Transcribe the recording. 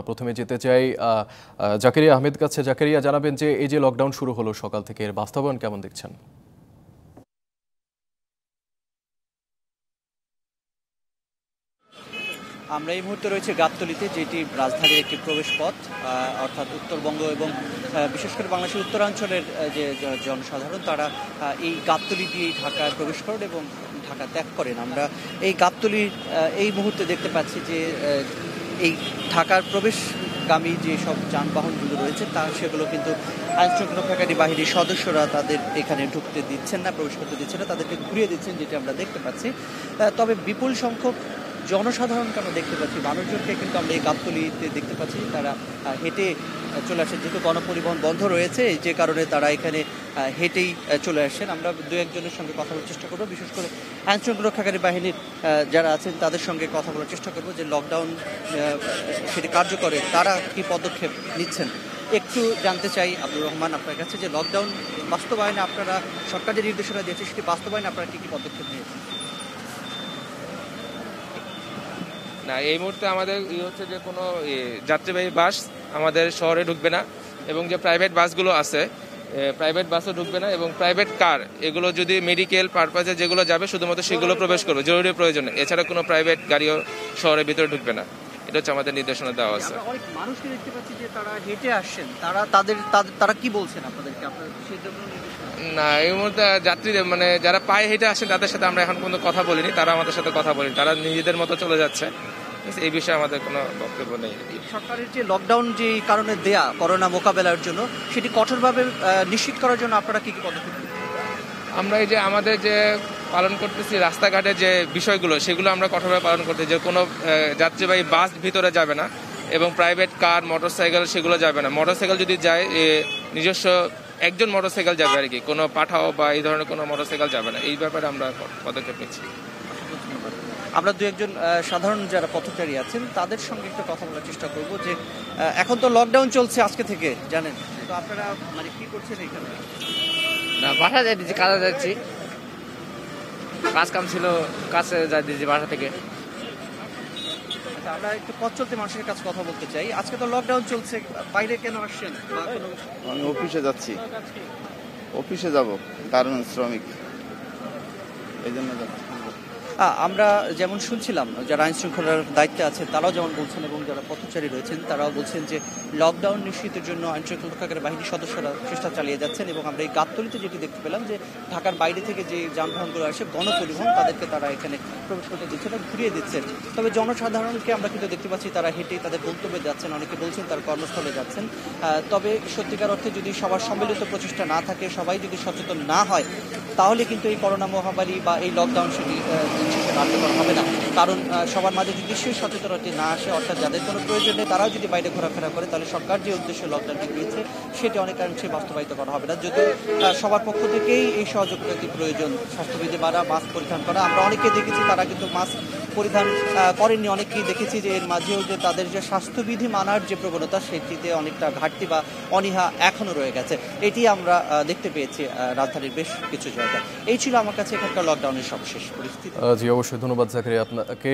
প্রথমে যেতে চাই জাকারিয়া আহমেদ কাছে। জাকারিয়া জানাবেন যে এই যে লকডাউন শুরু হলো সকাল থেকে এর বাস্তবায়ন কেমন দেখছেন? আমরা এই মুহূর্তে রয়েছে গাবতলিতে যেটি রাজধানীর একটি প্রবেশ পথ আহ, অর্থাৎ উত্তরবঙ্গ এবং বিশেষ করে বাংলাদেশের উত্তরাঞ্চলের যে জনসাধারণ তারা এই গাবতলি দিয়েই ঢাকায় প্রবেশ করেন এবং ঢাকা ত্যাগ করেন। আমরা এই গাবতলির এই মুহূর্তে দেখতে পাচ্ছি যে এই ঢাকার প্রবেশগামী যে সব যানবাহনগুলো রয়েছে, তা সেগুলো কিন্তু আইনশৃঙ্খলা রক্ষাকারী বাহিনীর সদস্যরা তাদের এখানে ঢুকতে দিচ্ছেন না, প্রবেশ করতে দিচ্ছেন না, তাদেরকে ঘুরিয়ে দিচ্ছেন, যেটা আমরা দেখতে পাচ্ছি। তবে বিপুল সংখ্যক জনসাধারণকে আমরা দেখতে পাচ্ছি? মানুষজনকে কিন্তু আমরা এই গাবতলিতে দেখতে পাচ্ছি। তারা হেঁটে চলে আসেন। যেহেতু গণপরিবহন বন্ধ রয়েছে, যে কারণে তারা এখানে হেঁটেই চলে আসেন। আমরা দু একজনের সঙ্গে কথা বলার চেষ্টা করব। বিশেষ করে আইন রক্ষাকারী বাহিনীর যারা আছেন, তাদের সঙ্গে কথা বলার চেষ্টা করব যে লকডাউন সেটি কার্যকরে তারা কি পদক্ষেপ নিচ্ছেন? একটু জানতে চাই আব্দুর রহমান আপনার কাছে যে লকডাউন বাস্তবায়নে আপনারা সরকার যে নির্দেশনা দিয়েছে, সেটি বাস্তবায়নে আপনারা কী কী পদক্ষেপ নিয়েছেন? না, এই মুহূর্তে আমাদের ই হচ্ছে যে কোনো যাত্রীবাহী বাস আমাদের শহরে ঢুকবে না এবং যে প্রাইভেট বাসগুলো আছে প্রাইভেট বাসও ঢুকবে না এবং প্রাইভেট কার এগুলো যদি মেডিকেল পারপাজে যেগুলো যাবে, শুধুমাত্র সেগুলো প্রবেশ করবে, জরুরি প্রয়োজনে। এছাড়া কোনো প্রাইভেট গাড়িও শহরের ভিতরে ঢুকবে না। এটা হচ্ছে আমাদের নির্দেশনা দেওয়া আছে। অনেক মানুষকে দেখতে পাচ্ছি যে তারা হেঁটে আসছেন। তারা তাদের তারা কি বলছেন আপনাদেরকে? আপনার না এই মুহূর্তে যাত্রীদের মানে যারা পায়ে হেঁটে আসেন তাদের সাথে আমরা এখন পর্যন্ত কথা বলিনি। তারা আমাদের সাথে কথা বলেনি। তারা নিজেদের মতো চলে যাচ্ছে। এই বিষয়ে আমাদের কোনো বক্তব্য নেই। সরকারের যে লকডাউন যে কারণে দেয়া করোনা মোকাবেলার জন্য সেটি কঠোরভাবে নিশ্চিত করার জন্য আপনারা কি কি পদক্ষেপ? আমরা এই যে আমাদের যে পালন করতেছি রাস্তাঘাটে যে বিষয়গুলো, সেগুলো আমরা কঠোরভাবে পালন করতে যে কোনো যাত্রীবাহী বাস ভিতরে যাবে না এবং প্রাইভেট কার মোটরসাইকেল সেগুলো যাবে না। মোটরসাইকেল যদি যায় নিজস্ব একজন মোটরসাইকেল যাবে আর কি। কোনো পাঠাও বা এই ধরনের কোনো মোটরসাইকেল যাবে না। এই ব্যাপারে আমরা পদক্ষেপ নিচ্ছি। আমরা দু একজন সাধারণ যারা পথচারী আছেন, তাদের সঙ্গে একটু কথা বলার চেষ্টা করব যে এখন তো লকডাউন চলছে আজকে থেকে, জানেন? তো আপনারা মানে কি করছেন এখানে? না বাসা যাই দিচ্ছি কাজে যাচ্ছি। কাজ কাম ছিল কাছে যাই দিচ্ছি বাসা থেকে। আচ্ছা, আমরা একটু পথ চলতে মানুষের কাছে কথা বলতে চাই। আজকে তো লকডাউন চলছে বাইরে কেন আসছেন? আমি অফিসে যাচ্ছি। অফিসে যাব দারুণ শ্রমিক। এই জন্য যাচ্ছি। আমরা যেমন শুনছিলাম, যারা আইন শৃঙ্খলার দায়িত্বে আছেন তারাও যেমন বলছেন এবং যারা পথচারী রয়েছেন, তারাও বলছেন যে লকডাউন নিশ্চিতের জন্য আইন শৃঙ্খলা রক্ষাকারী বাহিনীর সদস্যরা চেষ্টা চালিয়ে যাচ্ছেন এবং আমরা এই গাবতলিতে যেটি দেখতে পেলাম যে ঢাকার বাইরে থেকে যে যানবাহনগুলো আসে, গণপরিবহন, তাদেরকে তারা এখানে প্রবেশ করতে দিচ্ছে না ঘুরিয়ে দিচ্ছেন তবে জনসাধারণকে আমরা কিন্তু দেখতে পাচ্ছি, তারা হেঁটে তাদের গন্তব্যে যাচ্ছেন, অনেকে বলছেন তার কর্মস্থলে যাচ্ছেন। তবে সত্যিকার অর্থে যদি সবার সম্মিলিত প্রচেষ্টা না থাকে, সবাই যদি সচেতন না হয়, তাহলে কিন্তু এই করোনা মহামারী বা এই লকডাউন সেটি কার্যকর হবে না। কারণ সবার মাঝে যদি সেই সচেতনতা না আসে, অর্থাৎ যাদের কোনো প্রয়োজন নেই, তারাও যদি বাইরে ঘোরাফেরা করে, তাহলে সরকার যে উদ্দেশ্যে লকডাউনটি দিয়েছে, সেটি অনেকাংশে বাস্তবায়িত করা হবে না। যদি সবার পক্ষ থেকেই এই সহযোগিতাটি প্রয়োজন। স্বাস্থ্যবিধি মারা মাস্ক পরিধান করা, আমরা অনেকে দেখেছি তারা কিন্তু মাস্ক পরিধান করেননি। অনেকেই দেখেছি যে এর মাঝেও যে তাদের যে স্বাস্থ্যবিধি মানার যে প্রবণতা, সেটিতে অনেকটা ঘাটতি বা অনীহা এখনও রয়ে গেছে। এটি আমরা দেখতে পেয়েছি রাজধানীর বেশ কিছু জায়গায়। এই ছিল আমার কাছে এখানকার লকডাউনের সবশেষ পরিস্থিতি। জি, অবশ্যই। ধন্যবাদ জাকারি আপনাকে।